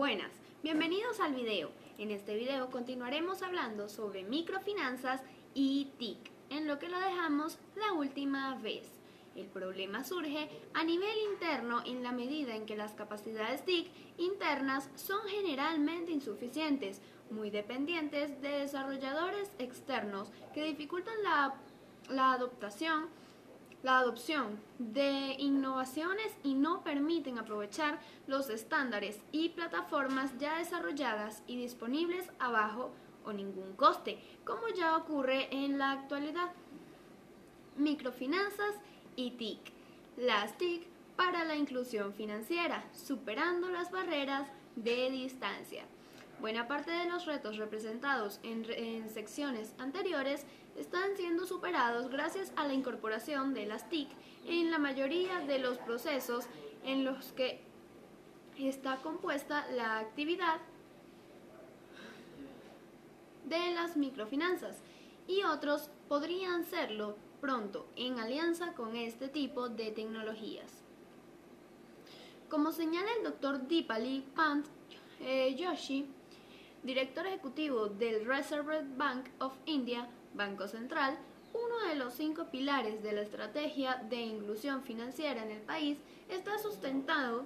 Buenas, bienvenidos al video. En este video continuaremos hablando sobre microfinanzas y TIC, en lo que lo dejamos la última vez. El problema surge a nivel interno en la medida en que las capacidades TIC internas son generalmente insuficientes, muy dependientes de desarrolladores externos que dificultan la, la adaptación la adopción de innovaciones y no permiten aprovechar los estándares y plataformas ya desarrolladas y disponibles a bajo o ningún coste, como ya ocurre en la actualidad. Microfinanzas y TIC. Las TIC para la inclusión financiera, superando las barreras de distancia. Buena parte de los retos representados en, secciones anteriores están siendo superados gracias a la incorporación de las TIC en la mayoría de los procesos en los que está compuesta la actividad de las microfinanzas y otros podrían serlo pronto en alianza con este tipo de tecnologías. Como señala el doctor Deepali Pant eh, Joshi, director ejecutivo del Reserve Bank of India, Banco Central, uno de los cinco pilares de la estrategia de inclusión financiera en el país está sustentado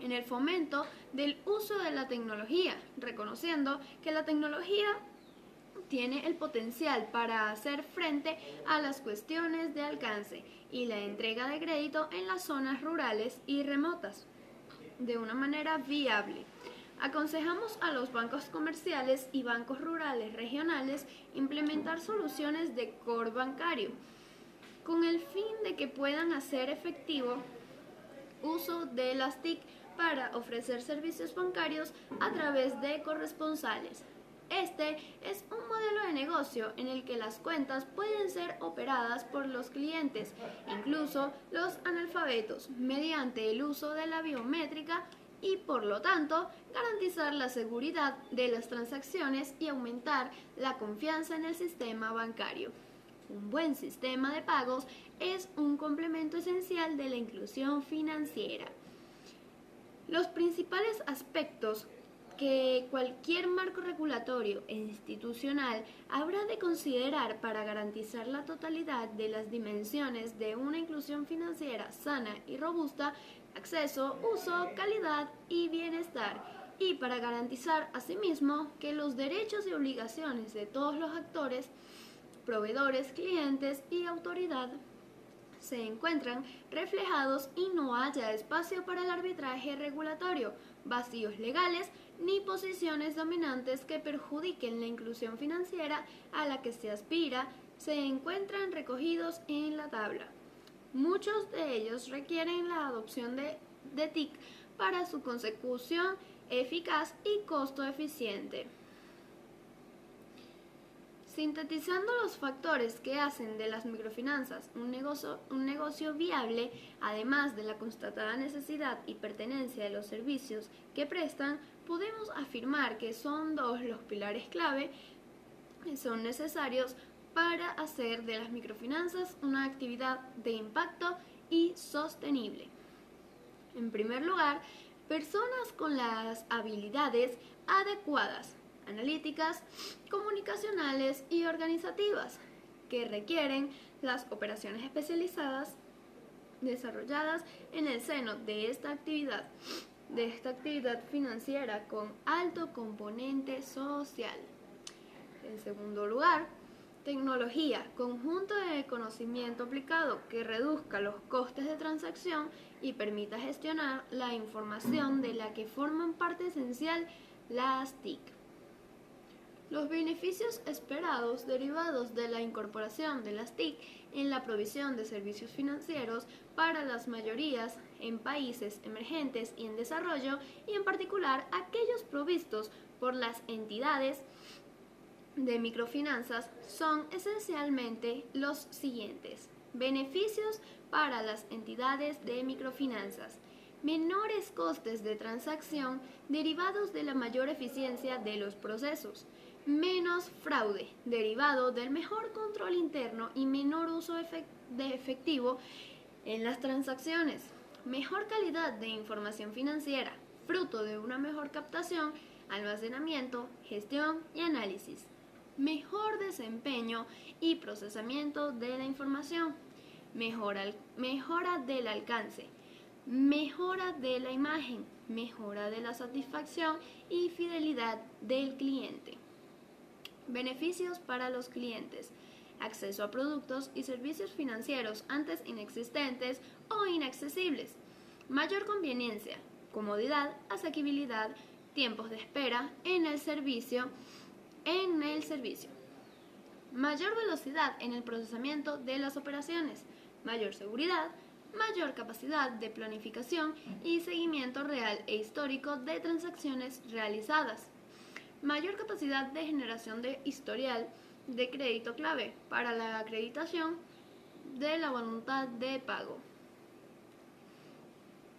en el fomento del uso de la tecnología, reconociendo que la tecnología tiene el potencial para hacer frente a las cuestiones de alcance y la entrega de crédito en las zonas rurales y remotas de una manera viable. Aconsejamos a los bancos comerciales y bancos rurales regionales implementar soluciones de core bancario con el fin de que puedan hacer efectivo uso de las TIC para ofrecer servicios bancarios a través de corresponsales. Este es un modelo de negocio en el que las cuentas pueden ser operadas por los clientes, incluso los analfabetos, mediante el uso de la biométrica y por lo tanto garantizar la seguridad de las transacciones y aumentar la confianza en el sistema bancario. Un buen sistema de pagos es un complemento esencial de la inclusión financiera. Los principales aspectos que cualquier marco regulatorio e institucional habrá de considerar para garantizar la totalidad de las dimensiones de una inclusión financiera sana y robusta, acceso, uso, calidad y bienestar, y para garantizar asimismo que los derechos y obligaciones de todos los actores, proveedores, clientes y autoridad se encuentran reflejados y no haya espacio para el arbitraje regulatorio, vacíos legales ni posiciones dominantes que perjudiquen la inclusión financiera a la que se aspira, se encuentran recogidos en la tabla. Muchos de ellos requieren la adopción de, de TIC para su consecución eficaz y costo eficiente. Sintetizando los factores que hacen de las microfinanzas un negocio, un negocio, viable, además de la constatada necesidad y pertenencia de los servicios que prestan, podemos afirmar que son dos los pilares clave que son necesarios para hacer de las microfinanzas una actividad de impacto y sostenible. En primer lugar, personas con las habilidades adecuadas analíticas, comunicacionales y organizativas que requieren las operaciones especializadas desarrolladas en el seno de esta actividad, de esta actividad financiera con alto componente social. En segundo lugar, tecnología, conjunto de conocimiento aplicado que reduzca los costes de transacción y permita gestionar la información de la que forman parte esencial las TIC. Los beneficios esperados derivados de la incorporación de las TIC en la provisión de servicios financieros para las mayorías en países emergentes y en desarrollo y en particular aquellos provistos por las entidades de microfinanzas son esencialmente los siguientes. Beneficios para las entidades de microfinanzas. Menores costes de transacción derivados de la mayor eficiencia de los procesos menos fraude, derivado del mejor control interno y menor uso de efectivo en las transacciones, mejor calidad de información financiera, fruto de una mejor captación, almacenamiento, gestión y análisis, mejor desempeño y procesamiento de la información, mejora, del alcance, mejora de la imagen, mejora de la satisfacción y fidelidad del cliente. Beneficios para los clientes. Acceso a productos y servicios financieros antes inexistentes o inaccesibles. Mayor conveniencia, comodidad, asequibilidad, tiempos de espera en el servicio, en el servicio. Mayor velocidad en el procesamiento de las operaciones, mayor seguridad, mayor capacidad de planificación y seguimiento real e histórico de transacciones realizadas, mayor capacidad de generación de historial de crédito clave para la acreditación de la voluntad de pago.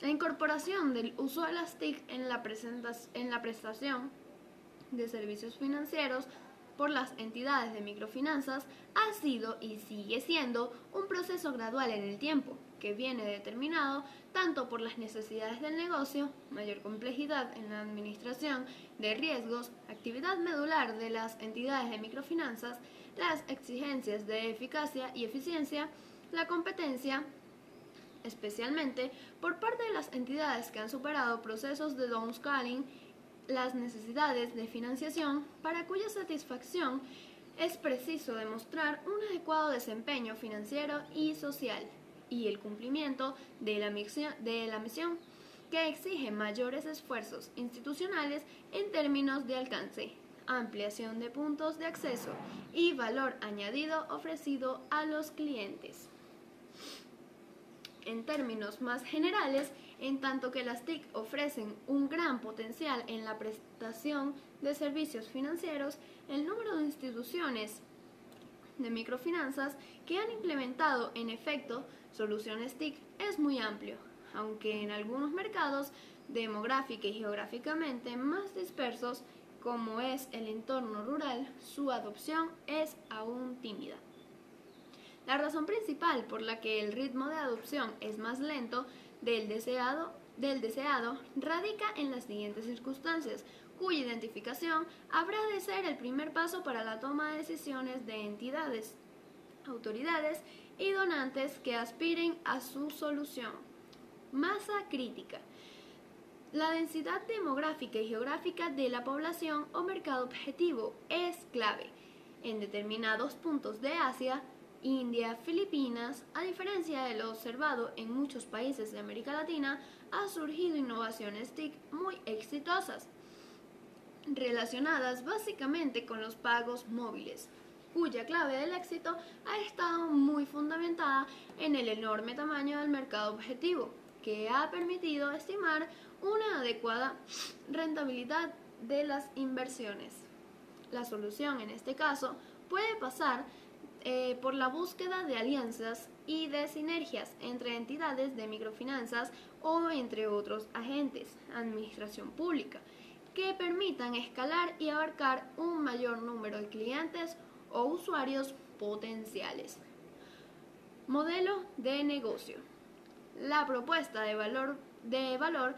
La incorporación del uso de las TIC en la, en la prestación de servicios financieros por las entidades de microfinanzas ha sido y sigue siendo un proceso gradual en el tiempo, que viene determinado tanto por las necesidades del negocio, mayor complejidad en la administración de riesgos, actividad medular de las entidades de microfinanzas, las exigencias de eficacia y eficiencia, la competencia, especialmente por parte de las entidades que han superado procesos de downscaling las necesidades de financiación para cuya satisfacción es preciso demostrar un adecuado desempeño financiero y social y el cumplimiento de la misión, de la misión que exige mayores esfuerzos institucionales en términos de alcance, ampliación de puntos de acceso y valor añadido ofrecido a los clientes. En términos más generales, en tanto que las TIC ofrecen un gran potencial en la prestación de servicios financieros, el número de instituciones de microfinanzas que han implementado en efecto soluciones TIC es muy amplio, aunque en algunos mercados demográfica y geográficamente más dispersos, como es el entorno rural, su adopción es aún tímida. La razón principal por la que el ritmo de adopción es más lento del deseado, del deseado radica en las siguientes circunstancias, cuya identificación habrá de ser el primer paso para la toma de decisiones de entidades, autoridades y donantes que aspiren a su solución. Masa crítica. La densidad demográfica y geográfica de la población o mercado objetivo es clave. En determinados puntos de Asia, India, Filipinas, a diferencia de lo observado en muchos países de América Latina, ha surgido innovaciones TIC muy exitosas, relacionadas básicamente con los pagos móviles, cuya clave del éxito ha estado muy fundamentada en el enorme tamaño del mercado objetivo, que ha permitido estimar una adecuada rentabilidad de las inversiones. La solución en este caso puede pasar eh, por la búsqueda de alianzas y de sinergias entre entidades de microfinanzas o entre otros agentes, administración pública, que permitan escalar y abarcar un mayor número de clientes o usuarios potenciales. Modelo de negocio. La propuesta de valor, de valor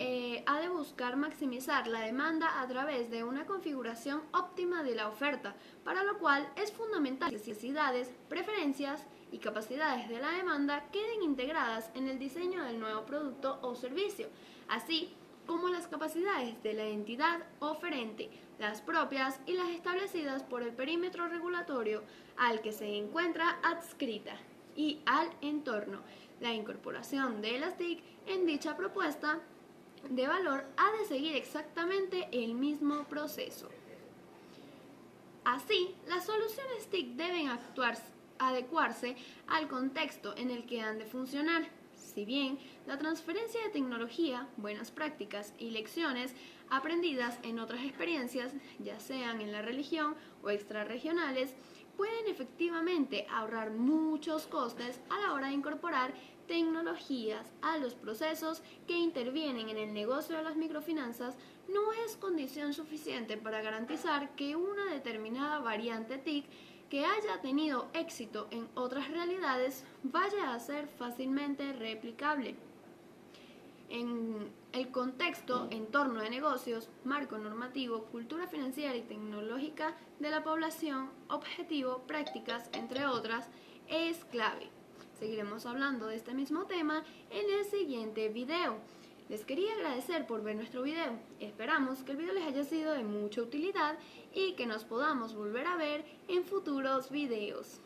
eh, ha de buscar maximizar la demanda a través de una configuración óptima de la oferta, para lo cual es fundamental que las necesidades, preferencias y capacidades de la demanda queden integradas en el diseño del nuevo producto o servicio, así como las capacidades de la entidad oferente, las propias y las establecidas por el perímetro regulatorio al que se encuentra adscrita y al entorno. La incorporación de las TIC en dicha propuesta de valor ha de seguir exactamente el mismo proceso. Así, las soluciones TIC deben actuar, adecuarse al contexto en el que han de funcionar. Si bien la transferencia de tecnología, buenas prácticas y lecciones aprendidas en otras experiencias, ya sean en la religión o extrarregionales, pueden efectivamente ahorrar muchos costes a la hora de incorporar tecnologías a los procesos que intervienen en el negocio de las microfinanzas no es condición suficiente para garantizar que una determinada variante TIC que haya tenido éxito en otras realidades vaya a ser fácilmente replicable. en el contexto, entorno de negocios, marco normativo, cultura financiera y tecnológica de la población, objetivo, prácticas, entre otras, es clave. Seguiremos hablando de este mismo tema en el siguiente video. Les quería agradecer por ver nuestro video. Esperamos que el video les haya sido de mucha utilidad y que nos podamos volver a ver en futuros videos.